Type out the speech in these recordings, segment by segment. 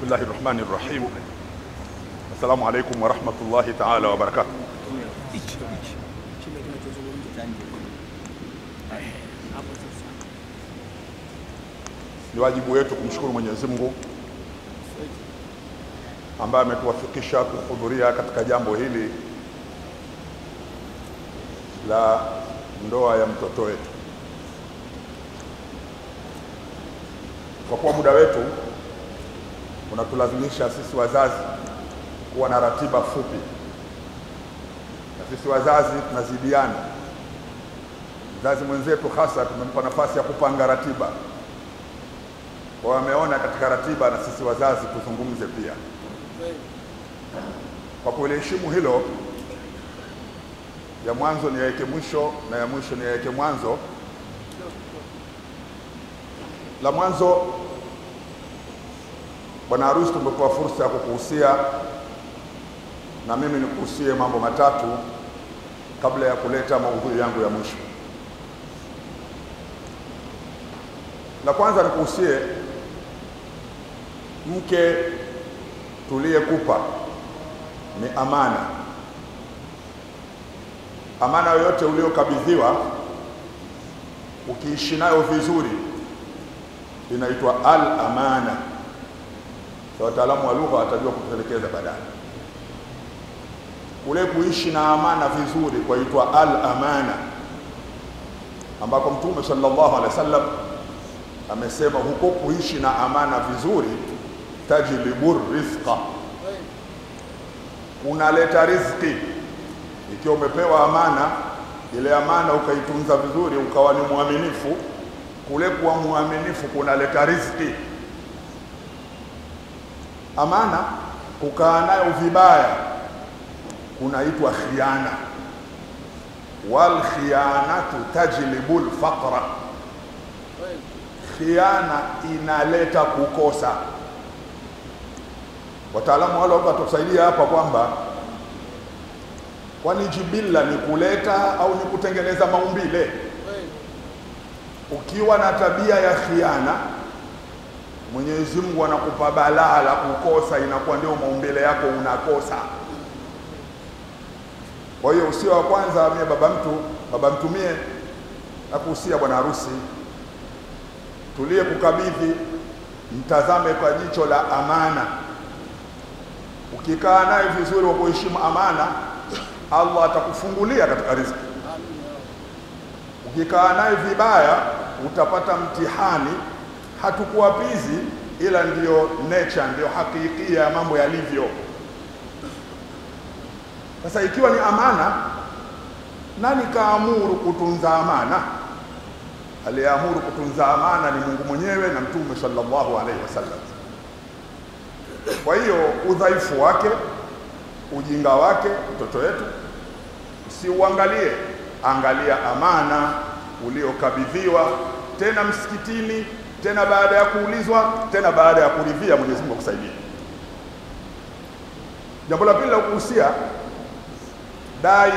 Bismillahi الرحيم السلام عليكم ورحمة الله تعالى وبركاته Ni wajibu wetu kumshukuru Mwenyezi Mungu ambaye ametuwafikisha kuhudhuria katika jambo hili la ndoa ya mtoto wetu. Kwa kuwa muda wetu unatulazimisha sisi wazazi kuwa na ratiba fupi, na sisi wazazi tunazidiana. Mzazi mwenzetu hasa tumempa nafasi ya kupanga ratiba, kwa wameona katika ratiba na sisi wazazi tuzungumze pia. Kwa kuliheshimu hilo, ya mwanzo ni yaweke mwisho na ya mwisho ni yaweke mwanzo. La mwanzo, bwana harusi, tumepewa fursa ya kukuhusia na mimi nikuhusie mambo matatu kabla ya kuleta maudhui yangu ya mwisho. La kwanza nikuhusie mke tuliyekupa ni amana. Amana yoyote uliyokabidhiwa ukiishi nayo vizuri inaitwa al amana. So, wataalamu wa lugha watajua kutuelekeza baadaye. Kule kuishi na amana vizuri kwaitwa al amana, ambako Mtume sallallahu alaihi wasallam amesema huko kuishi na amana vizuri tajlibu rizqa, unaleta riziki. Ikiwa umepewa amana, ile amana ukaitunza vizuri, ukawa ni mwaminifu, kule kuwa mwaminifu kunaleta riziki. Amana kukaa nayo vibaya kunaitwa khiana, wal khianatu tajlibu lfaqra, khiana inaleta kukosa. Wataalamu wale watatusaidia hapa kwamba kwani jibilla ni kuleta au ni kutengeneza maumbile? Ukiwa na tabia ya khiana, Mwenyezi Mungu anakupa balaa la kukosa, inakuwa ndio maumbile yako unakosa. Kwa hiyo usio wa kwanza, mie baba mtu baba mtumie nakuhusia bwana harusi, tulie kukabidhi, mtazame kwa jicho la amana. Ukikaa naye vizuri wa kuheshimu amana, Allah atakufungulia katika riziki. Ukikaa naye vibaya, utapata mtihani. Hatukuwapizi, ila ndiyo nature, ndiyo hakikia ya mambo yalivyo. Sasa ikiwa ni amana, nani kaamuru kutunza amana? Aliyeamuru kutunza amana ni Mungu mwenyewe na Mtume sallallahu alaihi wasallam. Kwa hiyo udhaifu wake, ujinga wake mtoto wetu usiuangalie, angalia amana uliokabidhiwa, tena msikitini, tena baada ya kuulizwa, tena baada ya kuridhia. Mwenyezi Mungu akusaidie. Jambo la pili la kuhusia, dai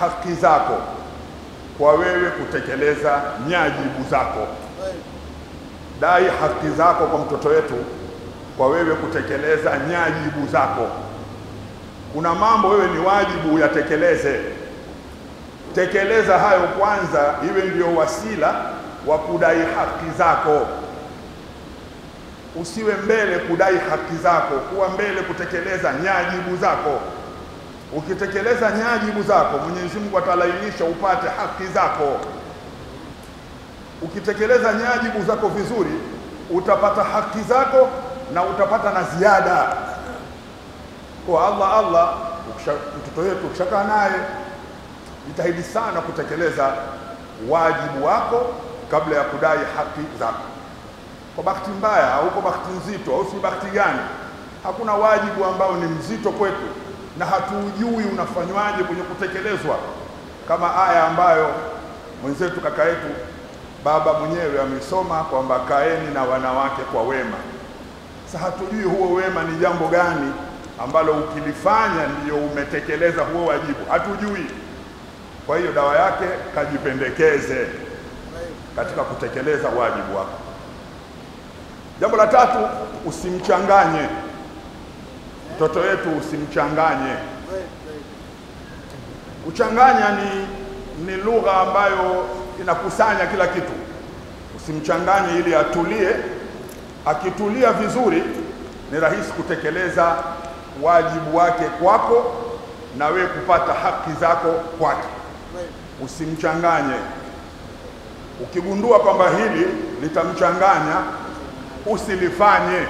haki zako kwa wewe kutekeleza nyajibu zako. Dai haki zako kwa mtoto wetu kwa wewe kutekeleza nyajibu zako. Kuna mambo wewe ni wajibu uyatekeleze, tekeleza hayo kwanza, iwe ndio wasila wa kudai haki zako. Usiwe mbele kudai haki zako, kuwa mbele kutekeleza nyajibu zako. Ukitekeleza nyajibu zako, Mwenyezi Mungu atalainisha upate haki zako. Ukitekeleza nyajibu zako vizuri, utapata haki zako na utapata na ziada. Kwa Allah Allah, mtoto wetu ukishakaa naye, jitahidi sana kutekeleza wajibu wako kabla ya kudai haki zako. Kwa bahati mbaya au kwa bahati nzito au si bahati gani, hakuna wajibu ambao ni mzito kwetu na hatujui unafanywaje kwenye kutekelezwa, kama aya ambayo mwenzetu kaka yetu baba mwenyewe amesoma kwamba kaeni na wanawake kwa wema. Sasa hatujui huo wema ni jambo gani ambalo ukilifanya ndiyo umetekeleza huo wajibu, hatujui. Kwa hiyo dawa yake kajipendekeze katika kutekeleza wajibu wako. Jambo la tatu usimchanganye mtoto wetu, usimchanganye. Kuchanganya ni, ni lugha ambayo inakusanya kila kitu. Usimchanganye ili atulie. Akitulia vizuri, ni rahisi kutekeleza wajibu wake kwako na we kupata haki zako kwake. Usimchanganye. Ukigundua kwamba hili litamchanganya, usilifanye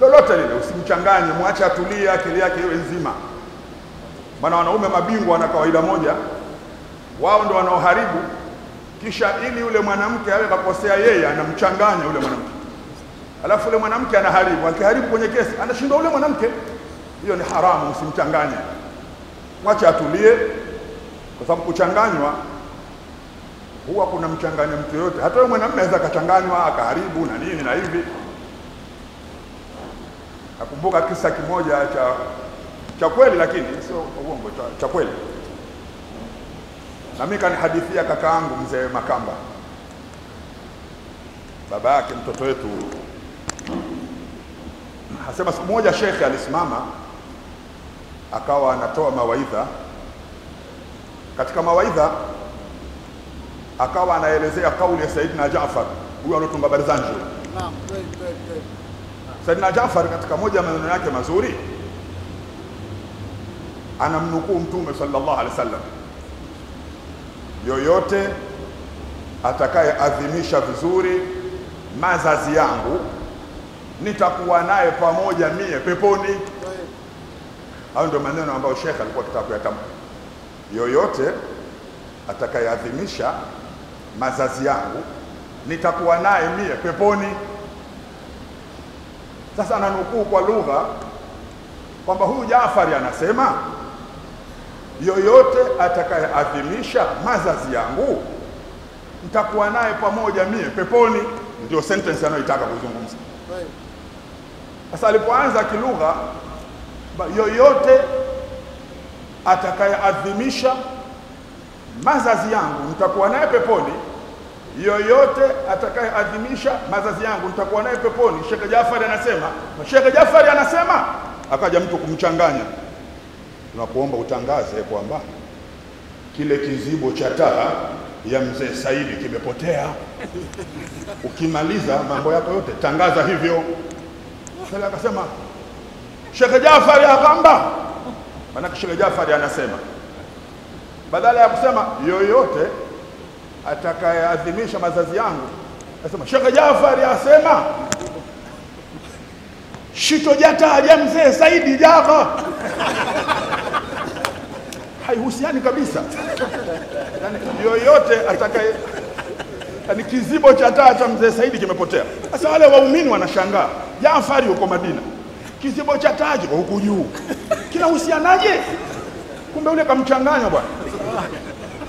lolote lile, usimchanganye, mwache atulie, akili yake iwe nzima. Maana wanaume mabingwa wana kawaida moja, wao ndo wanaoharibu, kisha ili yule mwanamke awe kakosea yeye, anamchanganya yule mwanamke, alafu yule mwanamke anaharibu. Akiharibu kwenye kesi, anashindwa yule mwanamke. Hiyo ni haramu, usimchanganye, mwache atulie, kwa sababu kuchanganywa huwa kuna mchanganya mtu yoyote. Hata yule mwanamume anaweza akachanganywa akaharibu na nini na hivi. Nakumbuka kisa kimoja cha cha kweli, lakini sio uongo, cha, cha kweli. Na mimi kanihadithia kakaangu mzee Makamba, baba yake mtoto wetu, asema siku moja shekhe alisimama akawa anatoa mawaidha. Katika mawaidha akawa anaelezea kauli ya Saidina Jaafar, huyo aliotunga Barzanji. Naam. Saidina Jaafar katika moja ya maneno yake mazuri anamnukuu Mtume sallallahu alaihi wasallam, yoyote atakayeadhimisha vizuri mazazi yangu nitakuwa naye pamoja mie peponi. Hayo ndio maneno ambayo shekhe alikuwa akitaka kuyatamka. Yoyote atakayeadhimisha mazazi yangu nitakuwa naye mie peponi. Sasa ananukuu kwa lugha kwamba huyu Jaafari anasema yoyote atakayeadhimisha mazazi yangu nitakuwa naye pamoja mie peponi. Ndio sentence anayoitaka kuzungumza. Sasa alipoanza kilugha, yoyote atakayeadhimisha mazazi yangu nitakuwa naye peponi, yoyote atakayeadhimisha mazazi yangu nitakuwa naye peponi. Shekhe Jafari anasema, Shekhe Jafari anasema, akaja mtu kumchanganya. Tunakuomba utangaze kwamba kile kizibo cha taa ya mzee Saidi kimepotea. Ukimaliza mambo yako yote tangaza hivyo. Sasa akasema Shekhe Jafari akamba, maanake Shekhe Jafari anasema badala ya kusema yoyote atakayeadhimisha mazazi yangu, asema Sheikh Jafari asema shitojataja mzee Saidi Java Haihusiani kabisa, yani yoyote atakaye yani kizibo cha taa cha mzee Saidi kimepotea. Sasa wale waumini wanashangaa, Jafari huko Madina, kizibo cha taa kiko huku juu, kinahusianaje? Kumbe ule kamchanganya bwana.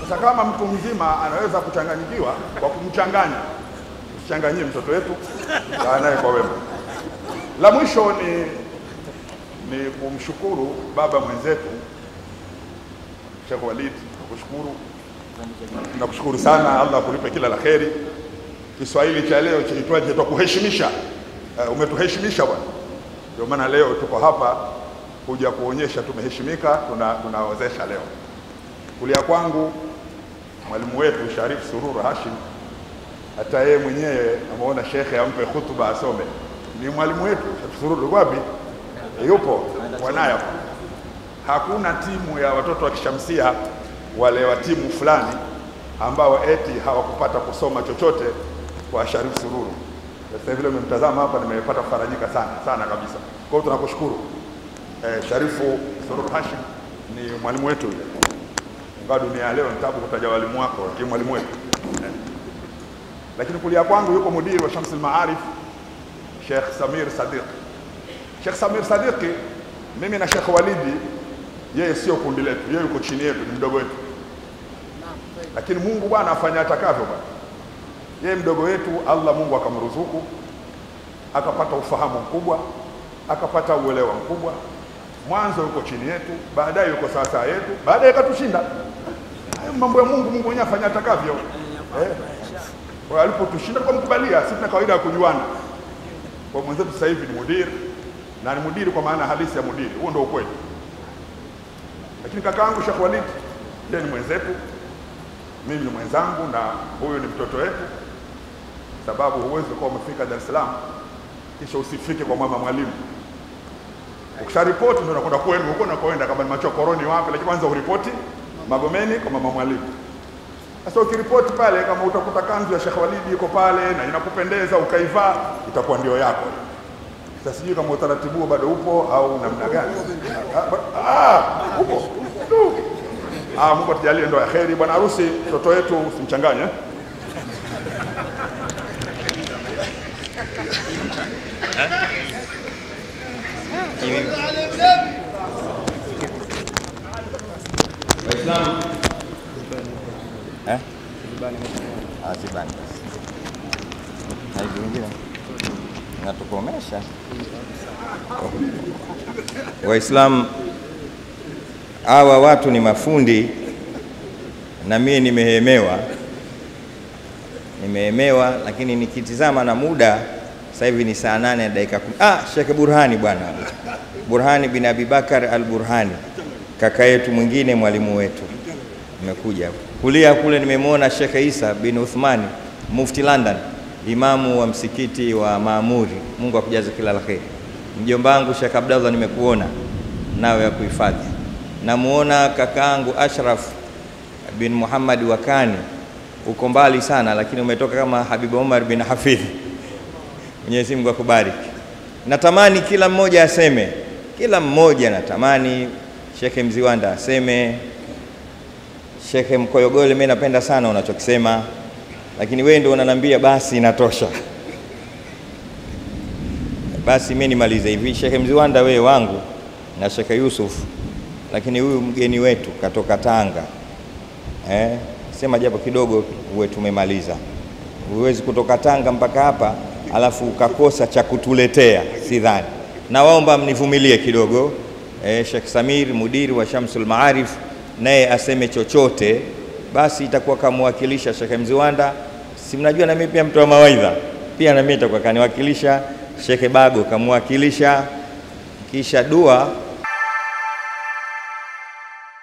Sasa kama mtu mzima anaweza kuchanganyikiwa kwa kumchanganya, usichanganyie mtoto wetu, naye kwa wema. La mwisho ni ni kumshukuru baba mwenzetu Sheikh Walid, nakushukuru nakushukuru sana, Allah akulipe kila la kheri. Kiswahili cha leo chaitwaje? twakuheshimisha. Uh, umetuheshimisha bwana, ndio maana leo tuko hapa kuja kuonyesha tumeheshimika, tunawezesha tuna leo. Kulia kwangu mwalimu wetu Sharif Sururu Hashim, hata yeye mwenyewe ameona shekhe ampe hutuba asome. Ni mwalimu wetu Sharif Sururu, yuko wapi? Yupo wanayo. Hakuna timu ya watoto wa Kishamsia wale wa timu fulani ambao eti hawakupata kusoma chochote kwa Sharif Sururu. Sasa vile umemtazama hapa, nimepata kufarajika sana sana kabisa. Kwa hiyo tunakushukuru eh, Sharifu surur Hashim ni mwalimu wetu yule, ingawa dunia ya leo ni tabu kutaja walimu wako, lakini mwalimu wetu. Lakini kulia kwangu yuko mudiri wa Shamsul Maarif Sheikh Samir Sadiq. Sheikh Samir Sadiqi, mimi na Sheikh Walidi, yeye sio kundi letu, yeye yuko chini yetu, ni mdogo wetu lakini Mungu bwana afanya atakavyo bwana. Yeye mdogo wetu, Allah Mungu akamruzuku akapata ufahamu mkubwa, akapata uelewa mkubwa. Mwanzo yuko chini yetu, baadaye yuko sasa yetu, baadaye katushinda. Mambo ya Mungu, Mungu mwenyewe afanya atakavyo. Eh. Kwa alipotushinda kwa mkubalia, sisi tuna kawaida ya kujuana. Kwa mwenzetu sasa hivi ni mudiri na ni mudiri kwa maana halisi ya mudiri, huo ndio ukweli. Lakini kakaangu Sheikh Walid yeye ni mwenzetu, mimi ni mwenzangu, na huyu ni mtoto wetu, sababu huwezi kuwa umefika Dar es Salaam kisha usifike kwa mama mwalimu. Ukisharipoti ndio unakwenda kwenu huko unakoenda, kama ni machokoroni wapi, lakini kwanza uripoti Magomeni kwa mama mwalimu. Sasa ukiripoti pale, kama utakuta kanzu ya Sheikh Walidi iko pale na inakupendeza ukaivaa, itakuwa ndio yako. Sasa sijui kama utaratibu huo bado upo au namna gani? Ah, upo Ah, Mungu atujalie ndoa ya kheri. Bwana harusi, mtoto wetu usimchanganye. Eh? Natukomesha. Waislamu hawa watu ni mafundi na mimi nimehemewa, nimehemewa, lakini nikitizama na muda sasa hivi ni saa nane na dakika kumi. Ah, Sheikh Burhani bwana, Burhani bin abi bakar al Burhani, kaka yetu mwingine, mwalimu wetu amekuja kulia kule. Nimemwona Sheikh Isa bin Uthmani, mufti London, imamu wa msikiti wa Maamuri. Mungu akujaze kila la kheri. Mjomba wangu Sheikh Abdallah, nimekuona nawe ya kuhifadhi. Namuona kakaangu Ashraf bin Muhammad Wakani, uko mbali sana, lakini umetoka kama Habibu Omar bin Hafidh. Mwenyezi Mungu akubariki. Natamani kila mmoja aseme, kila mmoja natamani Shekhe Mziwanda aseme, Shekhe Mkoyogole, mimi napenda sana unachokisema, lakini wewe ndio unanambia basi inatosha. Basi mimi nimalize hivi, Shekhe Mziwanda wewe wangu na Shekhe Yusuf, lakini huyu mgeni wetu katoka Tanga eh, sema japo kidogo uwe tumemaliza. Huwezi kutoka Tanga mpaka hapa alafu ukakosa cha kutuletea, sidhani. Nawaomba mnivumilie kidogo eh, Sheikh Samir mudiri wa Shamsul Maarif naye aseme chochote, basi itakuwa kamwakilisha Sheikh Mziwanda. Si mnajua na mimi pia mtoa mawaidha, pia na mimi itakuwa kaniwakilisha. Sheikh Bago kamwakilisha, kisha dua